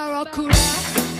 Sarah Kula.